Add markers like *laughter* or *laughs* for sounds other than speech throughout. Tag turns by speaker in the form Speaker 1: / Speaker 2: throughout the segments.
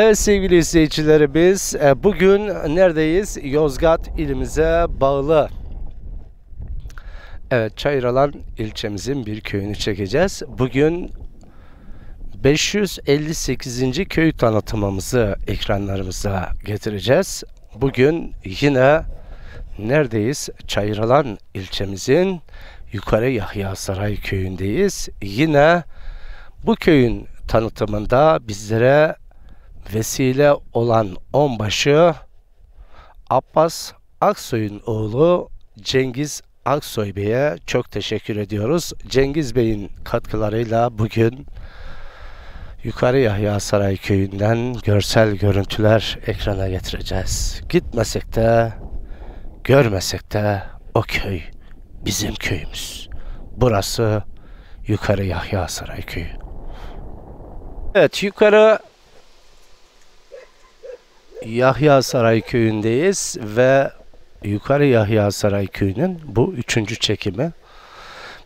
Speaker 1: Evet sevgili izleyicilerimiz e, bugün neredeyiz? Yozgat ilimize bağlı. Evet Çayıralan ilçemizin bir köyünü çekeceğiz. Bugün 558. köy tanıtımımızı ekranlarımıza getireceğiz. Bugün yine neredeyiz? Çayıralan ilçemizin Yukarı Yahya Saray köyündeyiz. Yine bu köyün tanıtımında bizlere vesile olan onbaşı Abbas Aksoy'un oğlu Cengiz Aksoy Bey'e çok teşekkür ediyoruz. Cengiz Bey'in katkılarıyla bugün Yukarı Yahya Saray köyünden görsel görüntüler ekrana getireceğiz. Gitmesek de görmesek de o köy bizim köyümüz. Burası Yukarı Yahya Saray köyü. Evet yukarı Yahya Saray köyündeyiz ve Yukarı Yahya Saray köyünün bu üçüncü çekimi.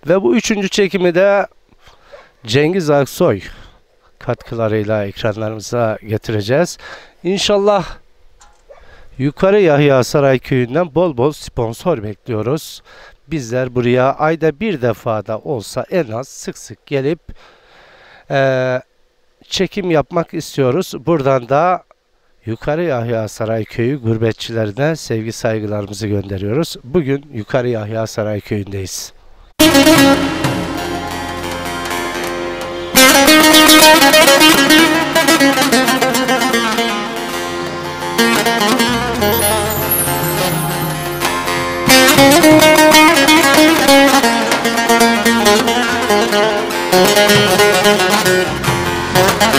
Speaker 1: Ve bu üçüncü çekimi de Cengiz Aksoy katkılarıyla ekranlarımıza getireceğiz. İnşallah Yukarı Yahya Saray köyünden bol bol sponsor bekliyoruz. Bizler buraya ayda bir defa da olsa en az sık sık gelip eee çekim yapmak istiyoruz. Buradan da Yukarı Yahya Saray Köyü gurbetçilerine sevgi saygılarımızı gönderiyoruz. Bugün Yukarı Yahya Saray Köyü'ndeyiz.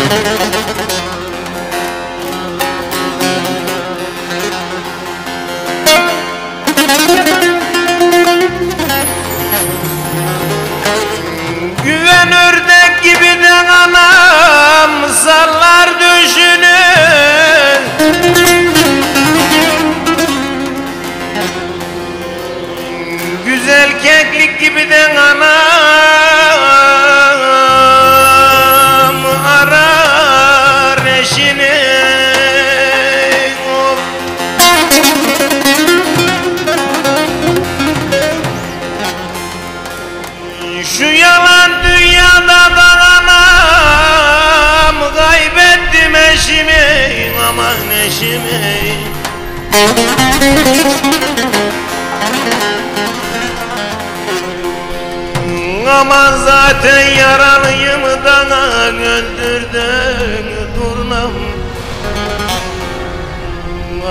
Speaker 2: Güven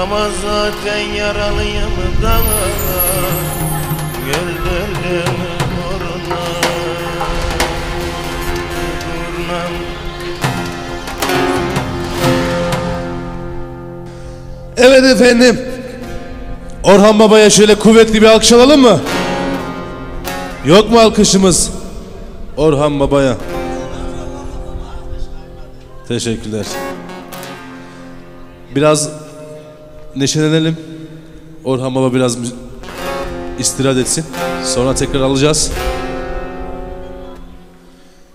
Speaker 2: Ama zaten yaralıyım dana Öldürdün durnam Durnam
Speaker 3: Evet efendim. Orhan Baba'ya şöyle kuvvetli bir alkış alalım mı? Yok mu alkışımız? Orhan Baba'ya. Teşekkürler. Biraz neşelenelim. Orhan Baba biraz istirahat etsin. Sonra tekrar alacağız.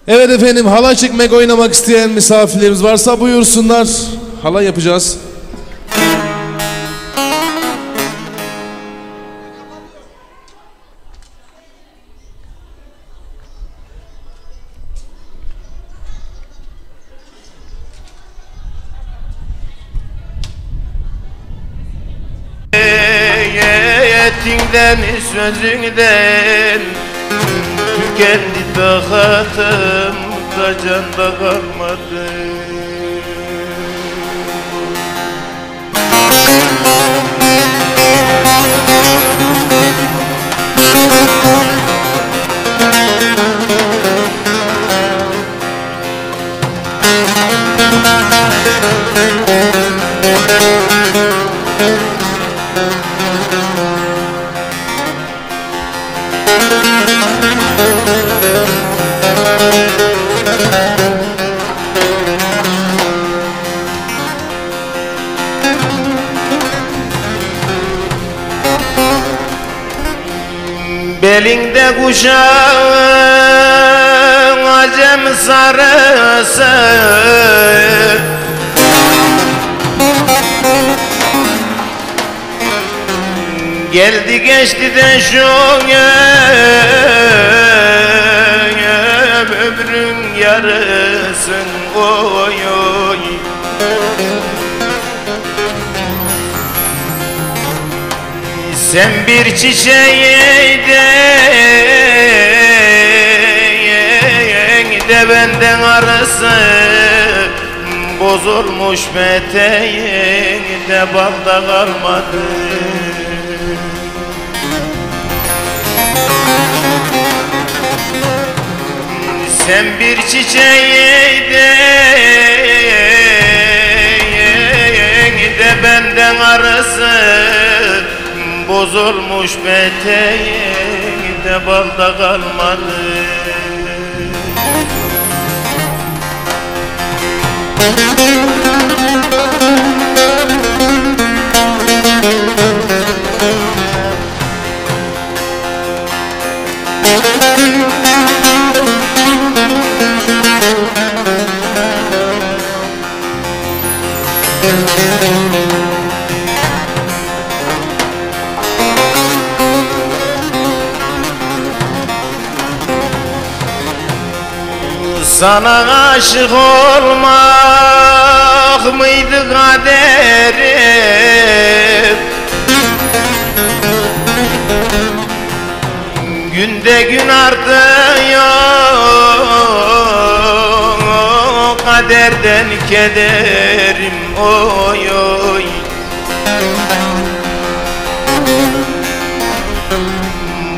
Speaker 3: Evet efendim halay çekmek oynamak isteyen misafirlerimiz varsa buyursunlar. Halay yapacağız.
Speaker 2: Sözünden Tükendi takatım Kacan da kalmadı düşen acem sarısı Geldi geçti de şu ömrün yarısın oy oy. Sen bir çiçeğe de benden arası Bozulmuş peteğin de balda kalmadı. Sen bir çiçeği de de benden arası Bozulmuş peteği de balda kalmadı Thank you. Sana aşık olmak mıydı kaderim? Günde gün artıyor Kaderden kederim oy oy.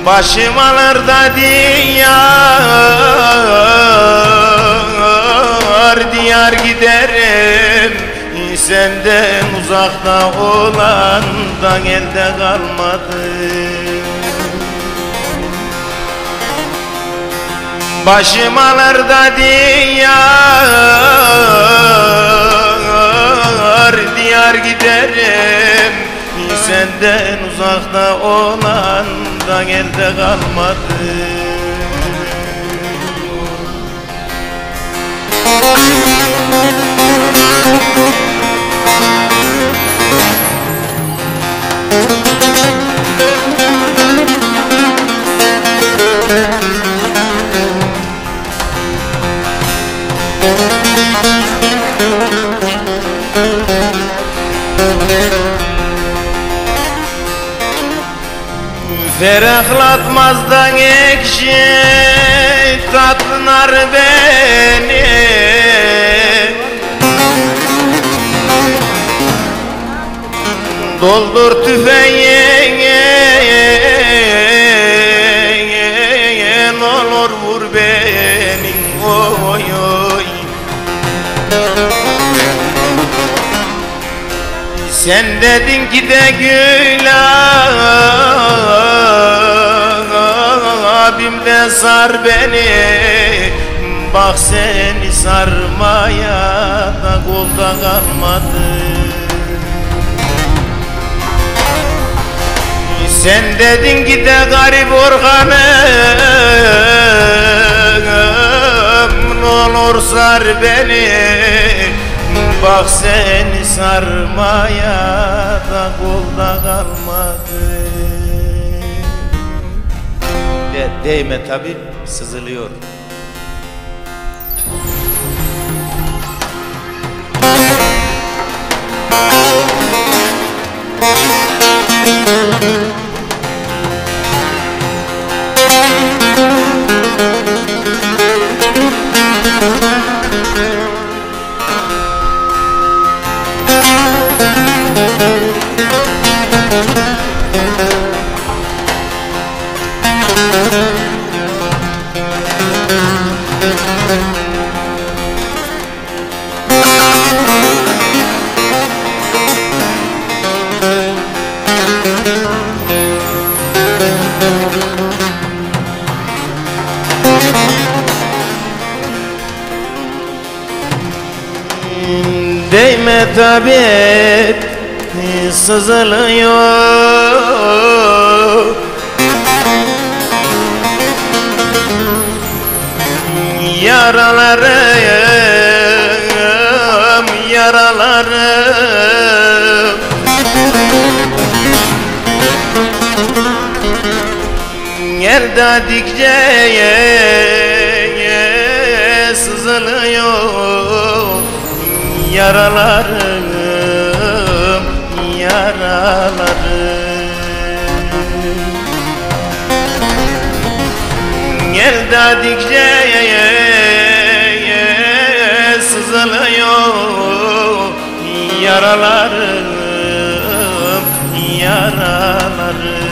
Speaker 2: Başım alır da diyar Diyar giderim. Senden uzakta olandan elde kalmadı. Başım alır da diyar Diyar giderim. Senden uzakta olandan elde kalmadı Ferahlatmazdan ekşi tatlınar beni Doldur tüfeğini Ne olur vur beni oy oy Sen dedin ki de gül abim de sar beni. Bak seni sarmaya da kolda kalmadı Sen dedin ki de garip organım Ne olur sar beni. Bak seni sarmaya da kolda kalmadı. De, Değme tabi sızılıyor Değme tabi sızılıyor. Yaralarım, yaralarım. Gel dedikçe sızılıyor. Yaralarım yaralarım Gel dedikçe sızılıyor yaralarım yaralarım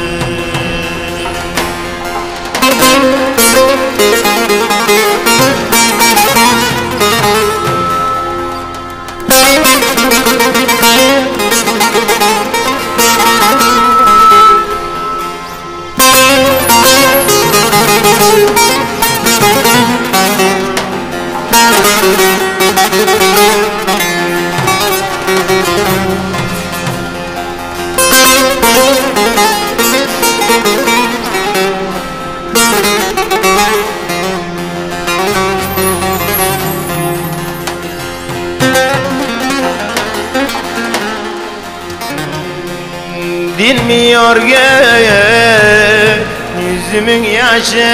Speaker 2: Dinmiyor göğe yüzümün yaşı.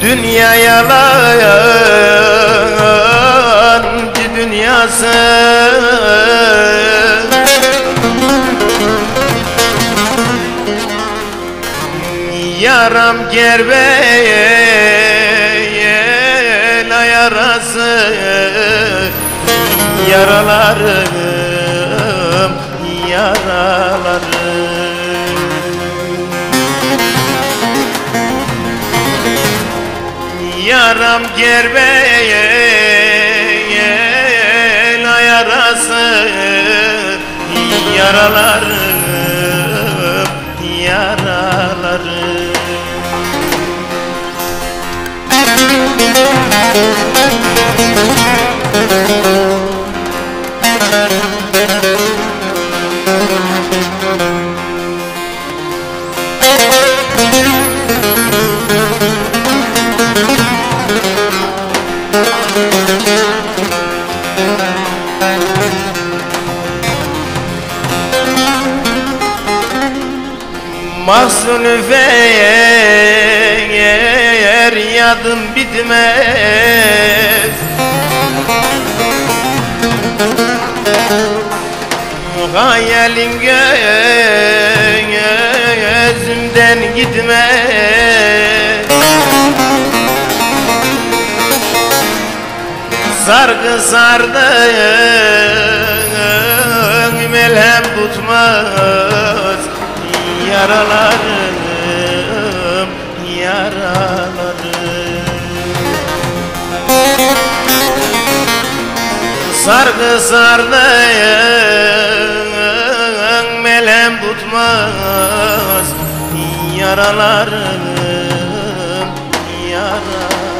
Speaker 2: Dünya yalancı dünyası. Yaram gerbeyel Yaralarım yaralarım. Yaram gerbeyel yarası Yaralarım
Speaker 4: El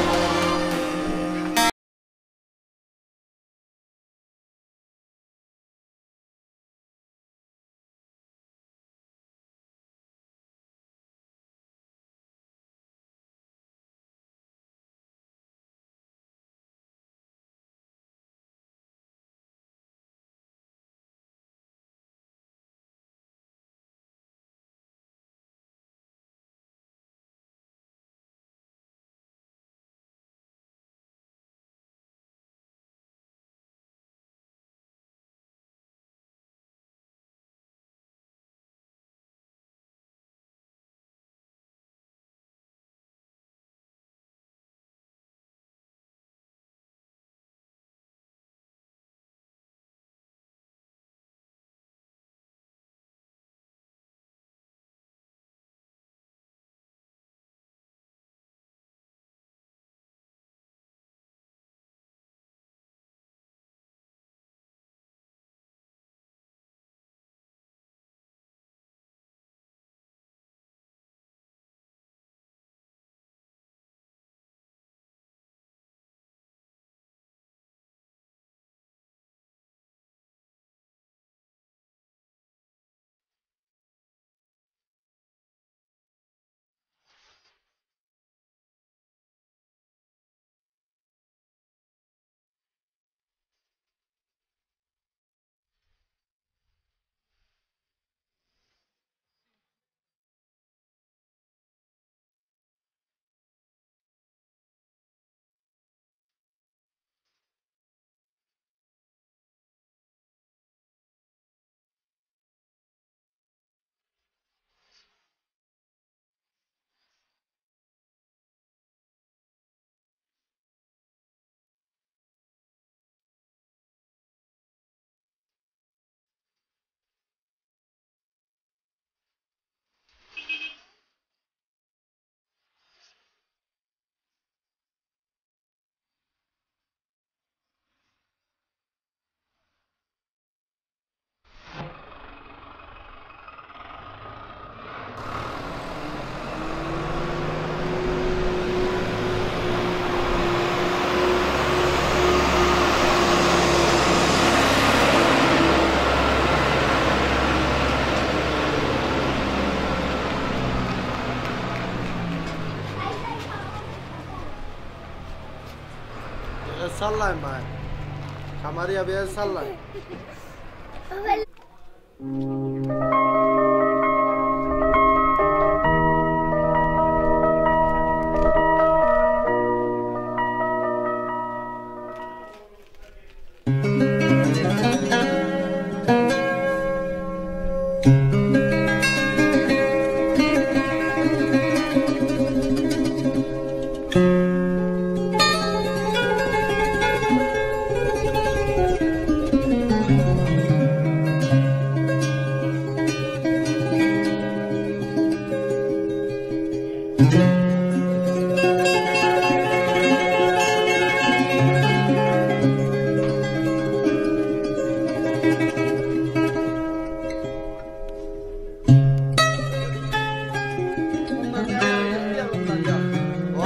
Speaker 4: bir el sallayın.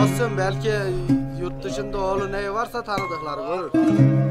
Speaker 4: Olsun belki yurt dışında oğlu neyi varsa tanıdıkları görür.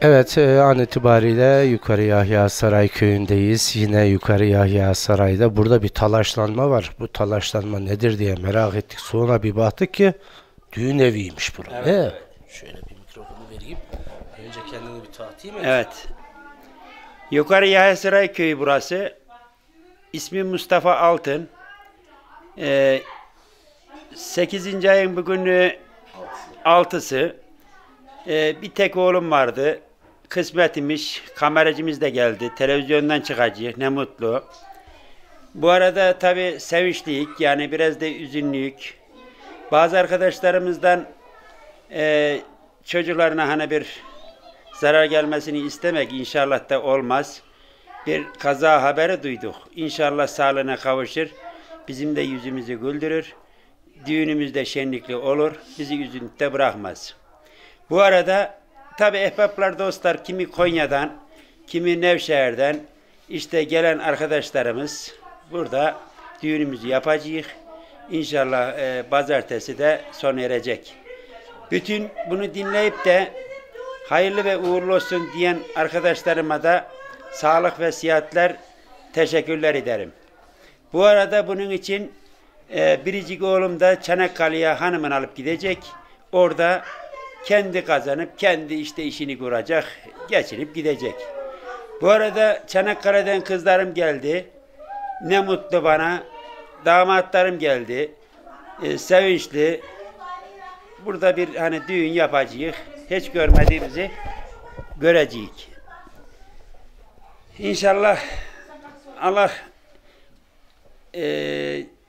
Speaker 1: Evet, e, an itibariyle Yukarı Yahya Saray köyündeyiz. Yine Yukarı Yahya Saray'da. Burada bir talaşlanma var. Bu talaşlanma nedir diye merak ettik. Sonra bir baktık ki düğün eviymiş burası. Evet, Şöyle bir mikrofonu vereyim. Önce kendini bir tanıtayım. mı?
Speaker 5: Evet. Yukarı Yahyasaray köyü burası. İsmim Mustafa Altın. Ee, 8. ayın bugünü 6'sı. Ee, bir tek oğlum vardı. Kısmetmiş. Kameracımız da geldi. Televizyondan çıkacak. Ne mutlu. Bu arada tabi sevinçliyik. Yani biraz da üzünlüyük. Bazı arkadaşlarımızdan e, çocuklarına hani bir zarar gelmesini istemek inşallah da olmaz. Bir kaza haberi duyduk. İnşallah sağlığına kavuşur. Bizim de yüzümüzü güldürür. Düğünümüz de şenlikli olur. Bizi üzüntüde bırakmaz. Bu arada tabi ehbaplar dostlar kimi Konya'dan, kimi Nevşehir'den işte gelen arkadaşlarımız burada düğünümüzü yapacağız. İnşallah e, pazartesi de sona erecek. Bütün bunu dinleyip de hayırlı ve uğurlu olsun diyen arkadaşlarıma da sağlık ve sıhhatler teşekkürler ederim. Bu arada bunun için e, biricik oğlum da Çanakkale'ye hanımını alıp gidecek. Orada kendi kazanıp kendi işte işini kuracak, geçirip gidecek. Bu arada Çanakkale'den kızlarım geldi. Ne mutlu bana. Damatlarım geldi. E, sevinçli. Burada bir hani düğün yapacağız. Hiç görmediğimizi göreceğiz. İnşallah Allah e,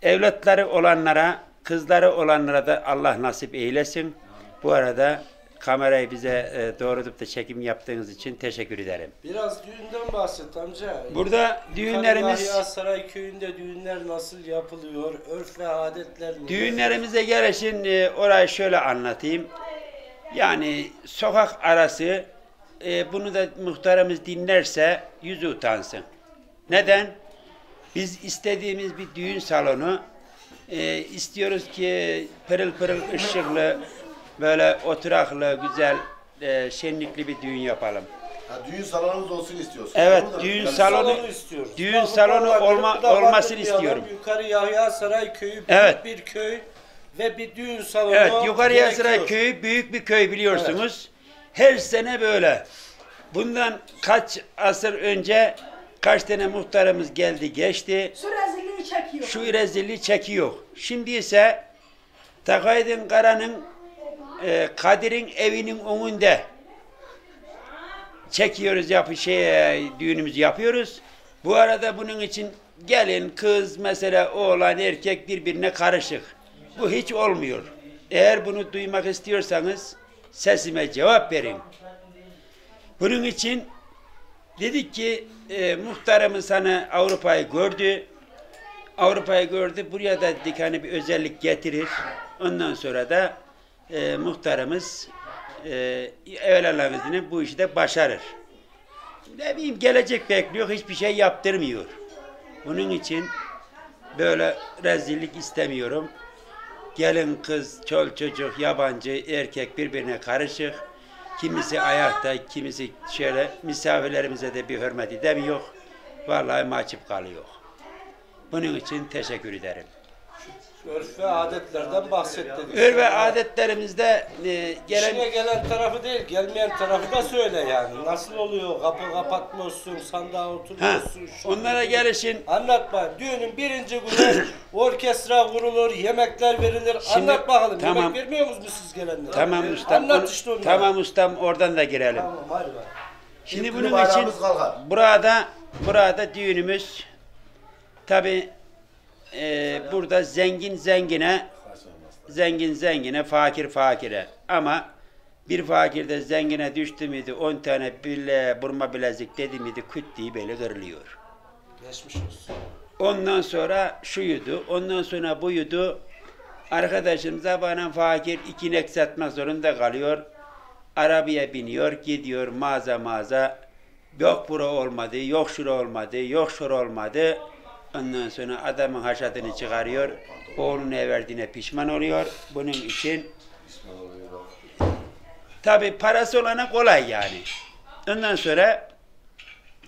Speaker 5: evlatları olanlara, kızları olanlara da Allah nasip eylesin. Bu arada kamerayı bize e, doğrultup da çekim yaptığınız için teşekkür ederim.
Speaker 6: Biraz düğünden bahset amca.
Speaker 5: Burada düğünlerimiz
Speaker 6: Saray köyünde düğünler nasıl yapılıyor? Örf ve adetler
Speaker 5: düğünlerimize gelişin e, orayı şöyle anlatayım. Yani sokak arası e, bunu da muhtarımız dinlerse yüzü utansın. Neden? Biz istediğimiz bir düğün salonu istiyoruz ki pırıl pırıl ışıklı böyle oturaklı güzel e, şenlikli bir düğün yapalım.
Speaker 7: Ha, düğün salonumuz olsun istiyorsun.
Speaker 5: Evet,
Speaker 7: Doğru mu?
Speaker 5: düğün
Speaker 7: Yani
Speaker 5: salonu-
Speaker 6: istiyoruz.
Speaker 5: düğün
Speaker 6: bu
Speaker 5: salonu
Speaker 6: konuda
Speaker 5: olma-
Speaker 6: bir
Speaker 5: olmasını
Speaker 6: bahsetmeyelim.
Speaker 5: istiyorum.
Speaker 6: Yukarı Yahya Saray köyü büyük
Speaker 5: Evet.
Speaker 6: bir köy ve bir düğün salonu
Speaker 5: Evet, Yukarı Yasaray
Speaker 6: gerekiyor.
Speaker 5: köyü büyük bir köy biliyorsunuz. Her sene böyle. Bundan kaç asır önce kaç tane muhtarımız geldi geçti.
Speaker 8: Şu rezilliği çekiyor.
Speaker 5: Şu rezilliği çekiyor. Şimdi ise Takaydın Kara'nın e, Kadir'in evinin önünde çekiyoruz yapı şey e, düğünümüzü yapıyoruz. Bu arada bunun için gelin kız mesela oğlan erkek birbirine karışık. Bu hiç olmuyor. Eğer bunu duymak istiyorsanız sesime cevap verin. Bunun için dedik ki e, muhtarımız hani Avrupa'yı gördü. Avrupa'yı gördü. Buraya da dedik hani bir özellik getirir. Ondan sonra da e, muhtarımız e, evvel bu işi de başarır. Ne bileyim gelecek bekliyor. Hiçbir şey yaptırmıyor. Bunun için böyle rezillik istemiyorum. Gelin kız, çol çocuk, yabancı, erkek birbirine karışık. Kimisi ayakta, kimisi şöyle misafirlerimize de bir hürmet edemiyor. Vallahi mahcup kalıyor. Bunun için teşekkür ederim.
Speaker 6: Örf ve adetlerden bahset dedik.
Speaker 5: Ör ve adetlerimizde e,
Speaker 6: İşine
Speaker 5: gelen
Speaker 6: gelen tarafı değil, gelmeyen tarafı da söyle yani. Nasıl oluyor? Kapı kapatmıyorsun, sandığa
Speaker 5: ha,
Speaker 6: oturmuyorsun. şu-
Speaker 5: onlara gelişin.
Speaker 6: Anlatma. Düğünün birinci günü orkestra kurulur, yemekler verilir.
Speaker 5: Şimdi-
Speaker 6: Anlat bakalım.
Speaker 5: tamam.
Speaker 6: Yemek vermiyor musunuz siz gelenlere?
Speaker 5: Tamam ustam.
Speaker 6: Anlat
Speaker 5: onu-
Speaker 6: işte onları.
Speaker 5: tamam ustam oradan da girelim.
Speaker 6: Tamam hadi bak.
Speaker 5: Şimdi
Speaker 7: İlk
Speaker 5: bunun için
Speaker 7: kalkar.
Speaker 5: burada burada düğünümüz tabi burada zengin zengine zengin zengine fakir fakire ama bir fakir de zengine düştü müydü 10 tane bile burma bilezik dedi miydi küt diye böyle kırılıyor.
Speaker 6: Geçmiş olsun.
Speaker 5: Ondan sonra şuydu, ondan sonra buydu. Arkadaşım zabanan fakir iki inek satmak zorunda kalıyor. Arabaya biniyor, gidiyor mağaza mağaza. Yok bura olmadı, yok şura olmadı, yok şura olmadı. Ondan sonra adamın haşatını çıkarıyor. Oğlunu verdiğine pişman oluyor. Bunun için tabi parası olana kolay yani. Ondan sonra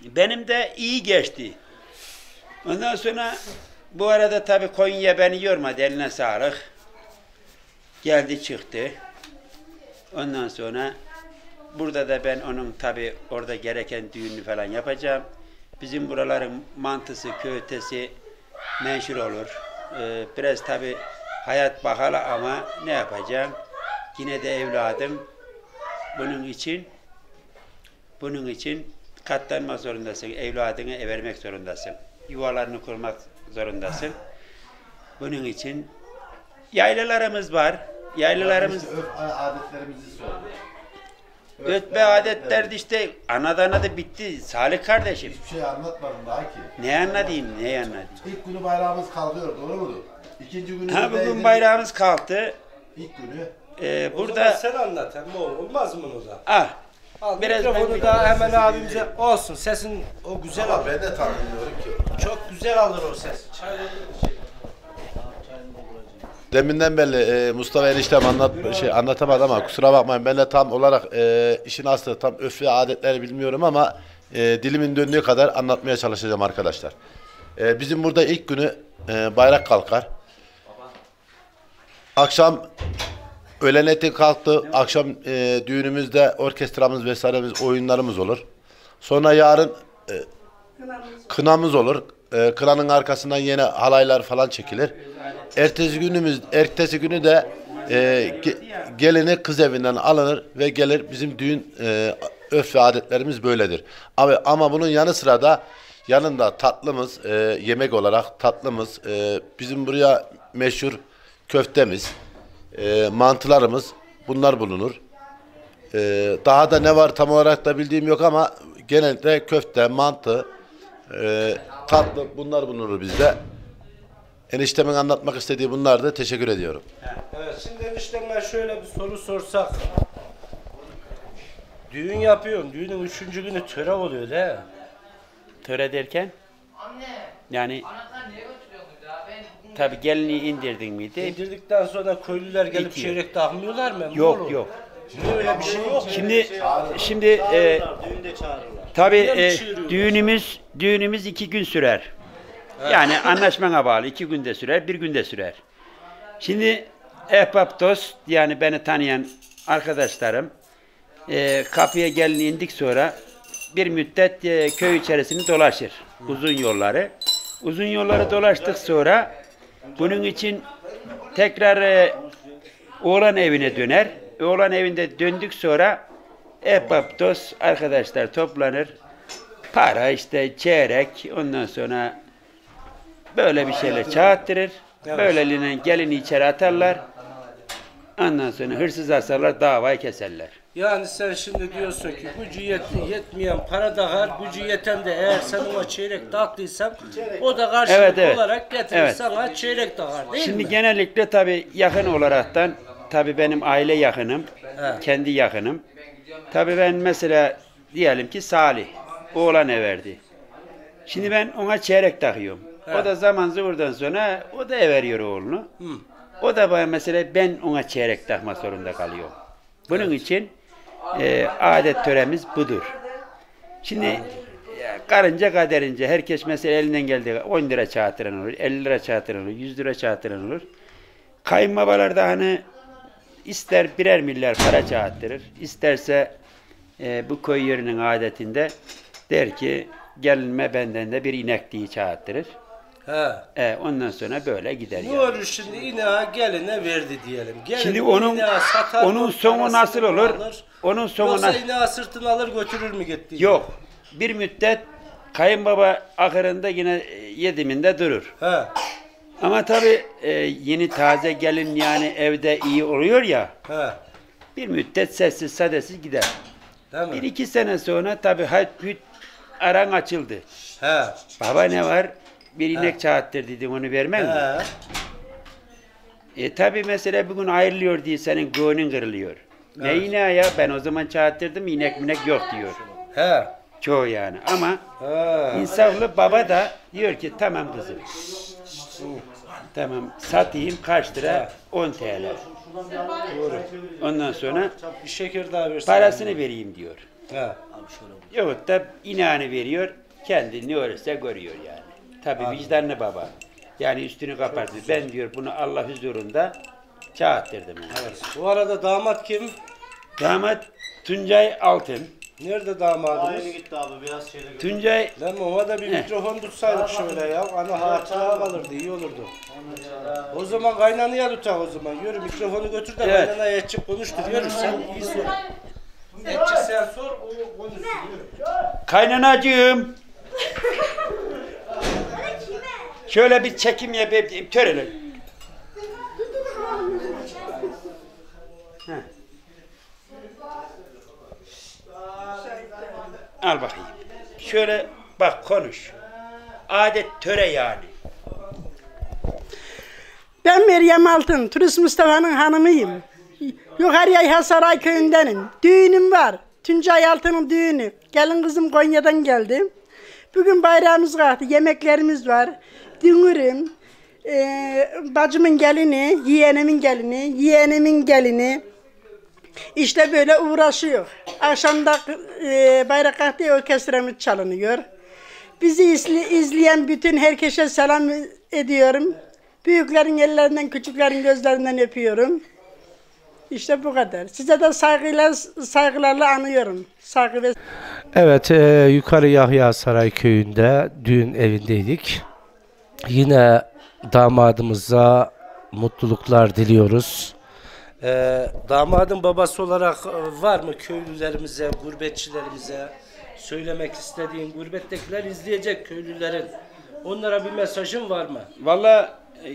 Speaker 5: benim de iyi geçti. Ondan sonra bu arada tabi Konya beni yormadı eline sağlık. Geldi çıktı. Ondan sonra burada da ben onun tabi orada gereken düğünü falan yapacağım. Bizim buraların mantısı, köftesi menşur olur. Ee, biraz tabi hayat pahalı ama ne yapacağım? Yine de evladım bunun için bunun için katlanmak zorundasın. Evladını vermek zorundasın. Yuvalarını kurmak zorundasın. Bunun için yaylalarımız var. Yaylalarımız
Speaker 7: İşte örf adetlerimizi söyle. Ve
Speaker 5: adetler de işte anadan da bitti. Salih kardeşim.
Speaker 7: Hiçbir şey anlatmadım daha ki.
Speaker 5: Ne anlatayım, ne anlatayım?
Speaker 7: İlk günü bayrağımız kalkıyor doğru mudur? İkinci günü
Speaker 5: Ha bugün bayrağımız kalktı.
Speaker 7: İlk günü
Speaker 5: Ee,
Speaker 6: Burada sen anlat oğlum. Olmaz mı bunu da?
Speaker 5: ah
Speaker 6: Al,
Speaker 5: Biraz
Speaker 6: mikrofonu da hemen abimize olsun. Sesin o güzel
Speaker 7: Ama
Speaker 6: alır.
Speaker 7: ben de tanımıyorum ki.
Speaker 6: Çok güzel alır o ses.
Speaker 7: Deminden belli e, Mustafa eniştem anlat şey anlatamadı ama kusura bakmayın ben de tam olarak e, işin aslı tam öf ve adetleri bilmiyorum ama e, dilimin döndüğü kadar anlatmaya çalışacağım arkadaşlar. E, bizim burada ilk günü e, bayrak kalkar. Akşam öğlen eti kalktı. Akşam e, düğünümüzde orkestramız vesairemiz oyunlarımız olur. Sonra yarın e, kınamız olur. E, kınanın arkasından yine halaylar falan çekilir. Ertesi günümüz ertesi günü de e, ge- gelini kız evinden alınır ve gelir bizim düğün e, öf ve adetlerimiz böyledir. Ama ama bunun yanı sıra da yanında tatlımız e, yemek olarak tatlımız e, bizim buraya meşhur köftemiz, e, mantılarımız bunlar bulunur. E, daha da ne var tam olarak da bildiğim yok ama genellikle köfte, mantı, e, tatlı bunlar bulunur bizde. Eniştemin anlatmak istediği bunlardı. Teşekkür ediyorum.
Speaker 6: Evet şimdi eniştemden şöyle bir soru sorsak. Düğün yapıyorsun. Düğünün üçüncü günü töre oluyor değil mi?
Speaker 5: Töre derken? Yani tabi gelini indirdin miydi?
Speaker 6: İndirdikten sonra köylüler gelip
Speaker 5: İtiyor.
Speaker 6: çeyrek takmıyorlar mı?
Speaker 5: Yok yok.
Speaker 6: Şimdi öyle bir şey yok.
Speaker 5: Şimdi şimdi e, tabi
Speaker 6: Yine mi
Speaker 5: e, düğünümüz düğünümüz iki gün sürer. Yani anlaşmana bağlı iki günde sürer, bir günde sürer. Şimdi ehbap dost yani beni tanıyan arkadaşlarım e, kapıya gelin indik sonra bir müddet e, köy içerisini dolaşır. Uzun yolları. Uzun yolları dolaştık sonra bunun için tekrar e, oğlan evine döner. Oğlan evinde döndük sonra ehbap dost arkadaşlar toplanır. Para işte çeyrek ondan sonra böyle bir şeyler çağıttırır. Böyleliğine gelini içeri atarlar. Ondan sonra hırsız asarlar davayı keserler.
Speaker 6: Yani sen şimdi diyorsun ki gücü yet- yetmeyen para da var, gücü yeten de eğer sen ona çeyrek dağıttıysan o da karşılık
Speaker 5: Evet, evet.
Speaker 6: olarak getirir
Speaker 5: Evet.
Speaker 6: sana çeyrek dağar değil
Speaker 5: Şimdi
Speaker 6: mi?
Speaker 5: genellikle tabi yakın olaraktan tabi benim aile yakınım,
Speaker 6: He.
Speaker 5: kendi yakınım. Tabi ben mesela diyelim ki Salih oğlan verdi. Şimdi ben ona çeyrek takıyorum. O da zaman zıvırdan sonra o da veriyor oğlunu. O da bana mesela ben ona çeyrek takma zorunda kalıyorum. Bunun için e, adet töremiz budur. Şimdi ya, karınca kaderince herkes mesela elinden geldiği 10 lira çağıtıran olur, 50 lira çağıtıran olur, 100 lira çağıtıran olur. Kayınbabalar da hani ister birer milyar para çağıttırır, isterse e, bu köy yerinin adetinde der ki gelinme benden de bir inek diye çağıttırır.
Speaker 6: He.
Speaker 5: E, ondan sonra böyle gider
Speaker 6: Ne
Speaker 5: yani.
Speaker 6: olur şimdi ineğe geline verdi diyelim. Gelin
Speaker 5: Şimdi onun
Speaker 6: satar
Speaker 5: onun
Speaker 6: mı,
Speaker 5: sonu
Speaker 6: parasını
Speaker 5: nasıl olur?
Speaker 6: alır?
Speaker 5: Onun sonu
Speaker 6: Yoksa
Speaker 5: nasıl?
Speaker 6: ineği sırtına alır götürür mü gitti?
Speaker 5: Yok. Bir müddet kayınbaba ahırında yine e, yediminde durur.
Speaker 6: He.
Speaker 5: Ama tabi yeni taze gelin yani evde iyi oluyor ya
Speaker 6: He.
Speaker 5: bir müddet sessiz sadesiz gider.
Speaker 6: Değil mi?
Speaker 5: Bir iki sene sonra tabi hüt aran açıldı.
Speaker 6: He.
Speaker 5: Baba ne var? Bir inek çağıttır dedim onu vermem mi?
Speaker 6: He.
Speaker 5: E tabi mesela bugün ayrılıyor diye senin göğünün kırılıyor. Ne ineği ya ben o zaman çağıttırdım inek minek yok diyor.
Speaker 6: He.
Speaker 5: Çoğu yani ama
Speaker 6: He.
Speaker 5: insaflı baba da diyor ki tamam kızım. Tamam satayım kaç lira? 10 TL. Ondan sonra
Speaker 6: Bir şeker daha versin.
Speaker 5: parasını vereyim diyor.
Speaker 6: He.
Speaker 5: Yahut da inanı veriyor, kendi ne olursa görüyor yani. Tabi vicdanlı baba. Yani üstünü kapattı. Ben diyor bunu Allah huzurunda çağıttırdım. Yani.
Speaker 6: Bu arada damat kim?
Speaker 5: Damat Tuncay Altın.
Speaker 6: Nerede damadımız?
Speaker 5: Tuncay
Speaker 6: Lan ona da bir
Speaker 5: He.
Speaker 6: mikrofon tutsaydık şöyle ya. Ana hatıra kalırdı, iyi olurdu. O zaman kaynanaya tutak o zaman. Yürü mikrofonu götür de
Speaker 5: Evet.
Speaker 6: kaynanaya etçik konuştur. Yürü sen iyi sor. Etçik sen sor, o konuşsun.
Speaker 5: Kaynanacığım. *laughs* Şöyle bir çekim yapayım. Törelim. Heh. Al bakayım. Şöyle bak konuş. Adet töre yani.
Speaker 8: Ben Meryem Altın, Turist Mustafa'nın hanımıyım. Yukarı Yayha Saray köyündenim. Düğünüm var. Tuncay Altı'nın düğünü. Gelin kızım Konya'dan geldi. Bugün bayrağımız kalktı. Yemeklerimiz var. Dünürüm, e, bacımın gelini, yeğenimin gelini, yeğenimin gelini. İşte böyle uğraşıyor. Akşamda e, bayrak kalktı orkestramız çalınıyor. Bizi izli- izleyen bütün herkese selam ediyorum. Büyüklerin ellerinden, küçüklerin gözlerinden öpüyorum. İşte bu kadar. Size de saygıyla, saygılarla anıyorum. Saygı ve
Speaker 1: Evet, e, Yukarı Yahya Saray köyünde düğün evindeydik. Yine damadımıza mutluluklar diliyoruz.
Speaker 6: Ee, damadın babası olarak e, var mı köylülerimize, gurbetçilerimize söylemek istediğin, gurbettekiler izleyecek köylülerin. Onlara bir mesajın var mı?
Speaker 5: Valla e,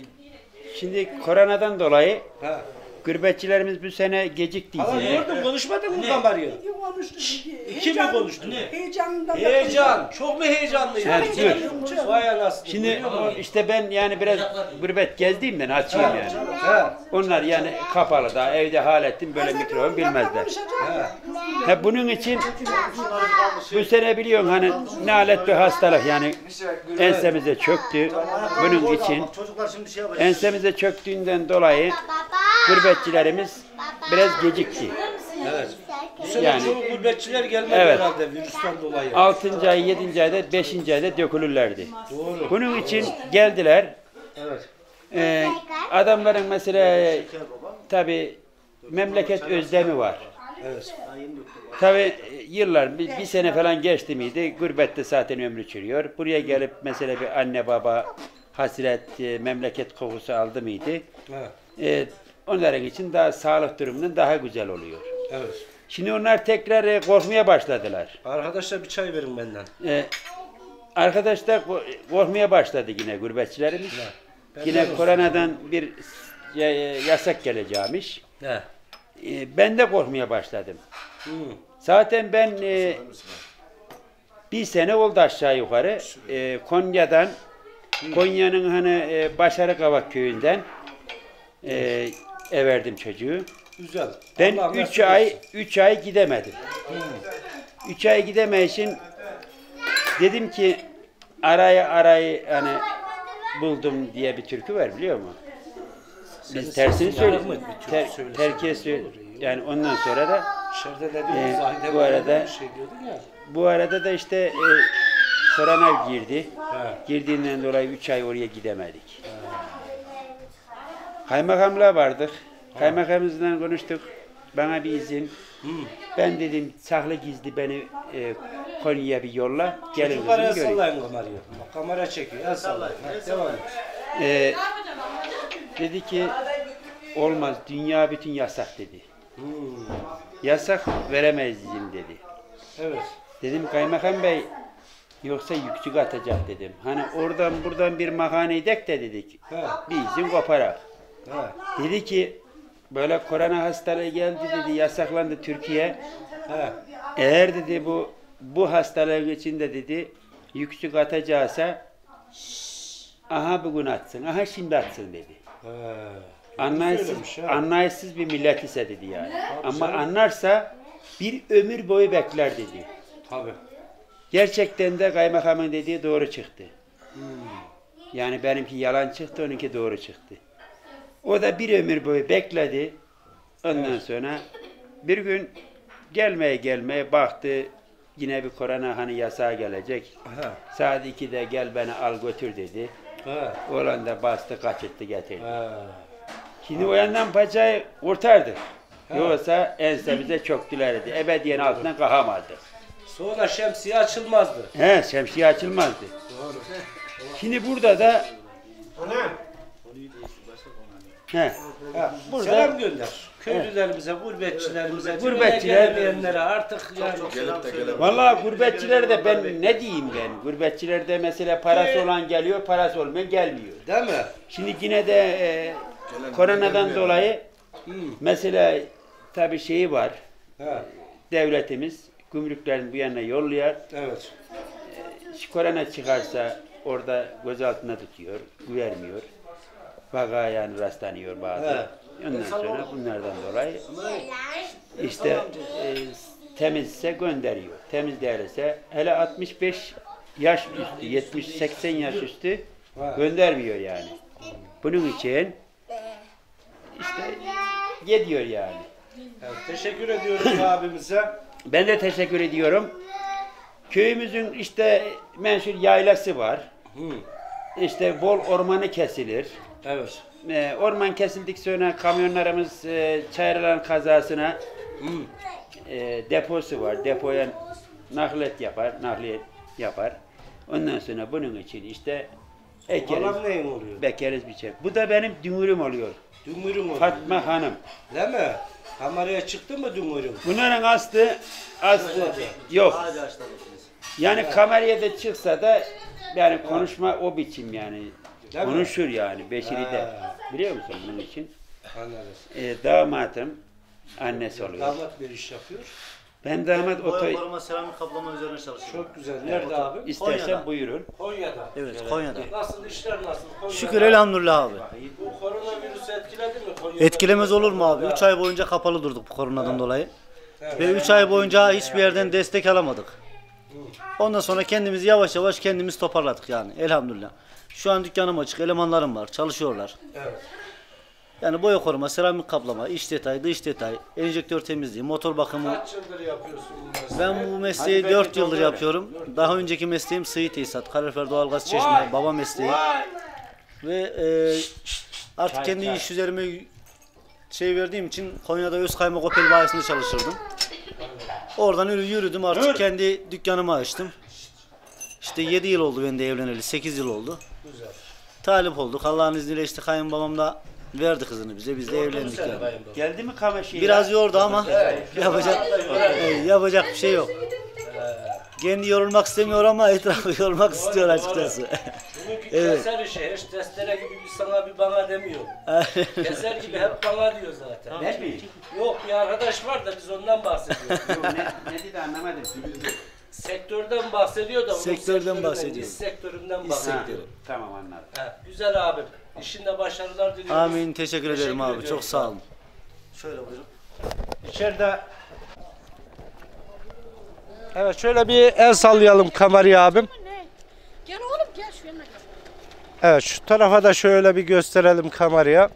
Speaker 5: şimdi koronadan dolayı
Speaker 6: Ha.
Speaker 5: Gurbetçilerimiz bu sene gecikti
Speaker 6: Ama
Speaker 5: izine.
Speaker 6: gördüm konuşmadın mı kamerayı?
Speaker 8: İki
Speaker 6: mi konuştu?
Speaker 8: Heyecanından
Speaker 6: Heyecan. Çok mu heyecanlıydı?
Speaker 5: Evet.
Speaker 6: Vay anasını.
Speaker 5: Şimdi işte ben yani biraz gurbet gezdiğimden açayım yani.
Speaker 6: Ha.
Speaker 5: Onlar yani kapalı da evde halettim böyle mikrofon bilmezler. Ha bunun için bu sene biliyorsun hani nalet bir hastalık yani ensemize çöktü. Bunun için ensemize çöktüğünden dolayı gurbetçilerimiz biraz gecikti.
Speaker 6: Evet. Bu sene
Speaker 5: Yani-
Speaker 6: çoğu gurbetçiler gelmedi
Speaker 5: Evet.
Speaker 6: herhalde virüsten dolayı.
Speaker 5: 6. ay, 7. ayda, 5. ayda dökülürlerdi.
Speaker 6: Doğru.
Speaker 5: Bunun için geldiler.
Speaker 6: Evet.
Speaker 5: Ee, adamların mesela tabi memleket özlemi var.
Speaker 6: Evet.
Speaker 5: Tabi yıllar bir, bir sene falan geçti miydi gurbette zaten ömrü çürüyor. Buraya gelip mesela bir anne baba hasret e, memleket kokusu aldı mıydı?
Speaker 6: Ha.
Speaker 5: E, onların için daha sağlık durumundan daha güzel oluyor.
Speaker 6: Evet.
Speaker 5: Şimdi onlar tekrar e, korkmaya başladılar.
Speaker 6: Arkadaşlar bir çay verin benden.
Speaker 5: E, arkadaşlar ko- korkmaya başladı yine gurbetçilerimiz. Yine koronadan bir ya- yasak geleceğimiş.
Speaker 6: He.
Speaker 5: E, ben de korkmaya başladım.
Speaker 6: Hı.
Speaker 5: Zaten ben e, bir sene oldu aşağı yukarı. E, Konya'dan, Konya'nın hani e, Başarı Kavak köyünden e, everdim çocuğu.
Speaker 6: Güzel.
Speaker 5: Ben
Speaker 6: Allah
Speaker 5: 3
Speaker 6: nasip
Speaker 5: ay
Speaker 6: etsin.
Speaker 5: 3 ay gidemedim. 3 ay gidemeyişin dedim ki arayı arayı hani buldum diye bir türkü var biliyor musun? Biz tersini
Speaker 6: türkü
Speaker 5: Ter, terkiye. Yani ondan sonra da
Speaker 6: Zahide
Speaker 5: bu arada-
Speaker 6: şey ya.
Speaker 5: bu arada da işte e, korona girdi.
Speaker 6: He.
Speaker 5: Girdiğinden dolayı 3 ay oraya gidemedik. Kaymakamlığa vardık. Kaymakamımızla konuştuk. Bana bir izin. Ben dedim saklı gizli beni e, Konya'ya bir yolla. Gelin kızım göreyim.
Speaker 6: sallayın kamerayı. Kamera çekiyor. El sallayın. Ha, Devam et.
Speaker 5: E, dedi ki olmaz dünya bütün yasak dedi. Yasak veremeyiz izin dedi.
Speaker 6: Evet.
Speaker 5: Dedim kaymakam bey yoksa yüksük atacak dedim. Hani oradan buradan bir mahane dek de dedik.
Speaker 6: He.
Speaker 5: Bir izin koparak.
Speaker 6: He.
Speaker 5: Dedi ki böyle korona hastalığı geldi dedi yasaklandı Türkiye.
Speaker 6: He.
Speaker 5: Eğer dedi bu bu hastalığın içinde dedi yüksük atacaksa aha bugün atsın, aha şimdi atsın dedi.
Speaker 6: He.
Speaker 5: Anlayışsız,
Speaker 6: ha.
Speaker 5: anlayışsız bir millet ise dedi yani. Ama anlarsa bir ömür boyu bekler dedi.
Speaker 6: Tabii.
Speaker 5: Gerçekten de kaymakamın dediği doğru çıktı. Yani benimki yalan çıktı, onunki doğru çıktı. O da bir ömür boyu bekledi. Ondan sonra bir gün gelmeye gelmeye baktı. Yine bir korona hani yasağa gelecek.
Speaker 6: He.
Speaker 5: Saat 2'de gel beni al götür dedi.
Speaker 6: He.
Speaker 5: Oğlan da bastı kaçırttı getirdi.
Speaker 6: He.
Speaker 5: Şimdi o yandan paçayı kurtardık. Yoksa ensemize çöktülerdi. Ebediyen altından kalkamadık.
Speaker 6: Sonra şemsiye açılmazdı.
Speaker 5: He, şemsiye açılmazdı. Şimdi burada da He.
Speaker 6: Ha,
Speaker 5: Burada-
Speaker 6: Selam gönder. Köylülerimize, gurbetçilerimize,
Speaker 5: Gurbetçiler-
Speaker 6: düğüne gelemeyenlere artık yani.
Speaker 5: Vallahi gurbetçilerde de ben ne diyeyim ben? Gurbetçilerde mesela parası olan geliyor, parası olmayan gelmiyor.
Speaker 6: Değil mi?
Speaker 5: Şimdi yine de e, koronadan dolayı mesela tabii şeyi var.
Speaker 6: Ha,
Speaker 5: Devletimiz gümrüklerin bu yana yolluyor.
Speaker 6: evet.
Speaker 5: Şu korona çıkarsa orada gözaltına tutuyor, vermiyor. Vaka yani rastlanıyor.
Speaker 6: He.
Speaker 5: Ondan sonra bunlardan dolayı işte e, temizse gönderiyor. Temiz değilse hele 65 yaş üstü, 70-80 yaş üstü göndermiyor yani. Bunun için işte gidiyor yani.
Speaker 6: Evet, teşekkür ediyoruz *coughs* abimize.
Speaker 5: Ben de teşekkür ediyorum. Köyümüzün işte menşur yaylası var. İşte bol ormanı kesilir.
Speaker 6: Evet.
Speaker 5: Ee, orman kesildik sonra kamyonlarımız e, Çayırlan kazasına e, deposu var. Depoya naklet yapar, nakliyet yapar. Ondan sonra bunun için işte ekeriz,
Speaker 6: oluyor?
Speaker 5: bekeriz biçer. Bu da benim dünürüm oluyor.
Speaker 6: Dümürüm oluyor.
Speaker 5: Fatma Hanım.
Speaker 6: Değil mi? Kameraya çıktı mı dümürüm?
Speaker 5: Bunların aslı aslı yok. Yani kameraya da çıksa da yani konuşma o biçim yani.
Speaker 6: Değil mi?
Speaker 5: Konuşur yani Beşiri de.
Speaker 6: Ha.
Speaker 5: Biliyor musun bunun için?
Speaker 6: Anladım.
Speaker 5: Ee, damatım annesi oluyor.
Speaker 6: Damat bir iş yapıyor.
Speaker 5: Ben damat oto
Speaker 9: Boya koruma seramik kaplama üzerine çalışıyorum.
Speaker 6: Çok güzel. Nerede abi?
Speaker 5: istersen
Speaker 9: Konya'da.
Speaker 5: buyurun.
Speaker 6: Konya'da.
Speaker 9: Evet, Konya'da.
Speaker 6: Nasıl işler nasıl? Konya'da.
Speaker 9: Şükür elhamdülillah abi.
Speaker 6: Bu koronavirüs etkiledi mi Konya'da?
Speaker 9: Etkilemez olur mu abi? 3 ay boyunca kapalı durduk bu koronadan dolayı. Ve 3 ay boyunca hiçbir yerden destek alamadık. Ondan sonra kendimizi yavaş yavaş kendimiz toparladık yani elhamdülillah. Şu an dükkanım açık, elemanlarım var, çalışıyorlar.
Speaker 6: Evet.
Speaker 9: Yani boya koruma, seramik kaplama, iç detay, dış detay, enjektör temizliği, motor bakımı.
Speaker 6: Kaç yıldır yapıyorsun bu mesleği?
Speaker 9: Ben bu mesleği
Speaker 5: Hadi
Speaker 9: 4
Speaker 5: belki
Speaker 9: yıldır yapıyorum. Daha önceki mesleğim sığ tesisat, kalorifer, doğalgaz, çeşme, baba mesleği. Ve e, artık
Speaker 5: Çay,
Speaker 9: kendi
Speaker 5: çay.
Speaker 9: iş üzerime şey verdiğim için Konya'da Özkaymak Opel bayisinde çalışırdım. Oradan yürü- yürüdüm artık kendi dükkanımı açtım. İşte 7 yıl oldu ben de evleneli, 8 yıl oldu.
Speaker 6: Güzel.
Speaker 9: Talip olduk. Allah'ın izniyle işte kayınbabam da verdi kızını bize. Biz de evlendik yani.
Speaker 5: Geldi mi kamaşıyla?
Speaker 9: Biraz yordu ama *laughs* yapacak Evet, yapacak bir şey yok. Kendi yorulmak istemiyor ama *laughs* etrafı yorulmak istiyor açıkçası.
Speaker 6: Bugünkü *laughs*
Speaker 9: Evet.
Speaker 6: keser işi. Hiç testere gibi bir sana bir bana demiyor. keser gibi hep bana diyor zaten.
Speaker 5: Ne mi?
Speaker 6: Yok bir arkadaş var da biz ondan bahsediyoruz.
Speaker 5: Yok, ne, ne dedi anlamadım.
Speaker 6: Sektörden bahsediyor da onun
Speaker 9: Sektörden bahsediyor.
Speaker 6: iş sektöründen bahsediyor.
Speaker 9: sektörü.
Speaker 5: Tamam anladım.
Speaker 6: Ha, güzel abim. İşinde başarılar diliyorum.
Speaker 9: Amin. Teşekkür ederim abi.
Speaker 6: ediyorum.
Speaker 9: Çok sağ olun. Şöyle buyurun.
Speaker 1: İçeride Evet şöyle bir el sallayalım kameraya abim.
Speaker 10: Gel oğlum gel şu yanına gel.
Speaker 1: Evet şu tarafa da şöyle bir gösterelim kameraya.